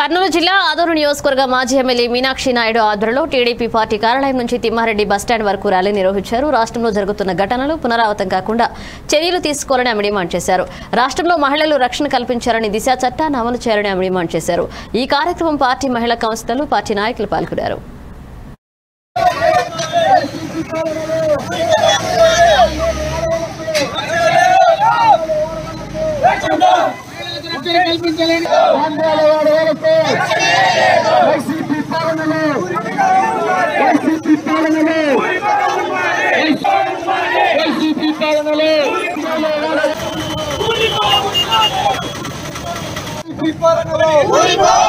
కర్నూలు జిల్లా ఆదూరు నియోజకవర్గ మాజీ ఎమ్మెల్యే మీనాక్షి నాయుడు ఆధ్వర్యంలో టీడీపీ పార్టీ కార్యాలయం నుంచి తిమ్మారెడ్డి బస్టాండ్ వరకు ర్యాలీ నిర్వహించారు. రాష్ట్రంలో జరుగుతున్న ఘటనలు పునరావృతం కాకుండా చర్యలు తీసుకోవాలని ఆమె డిమాండ్ చేశారు. రాష్ట్రంలో మహిళలు రక్షణ కల్పించాలని దిశా చట్టాన్ని అమలు చేయాలని ఆమె డిమాండ్ చేశారు. ఈ కార్యక్రమం పార్టీ మహిళా కౌన్సిలర్లు పార్టీ నాయకులు పాల్గొన్నారు. ఆంధ్రాలవాడి We Paranavav!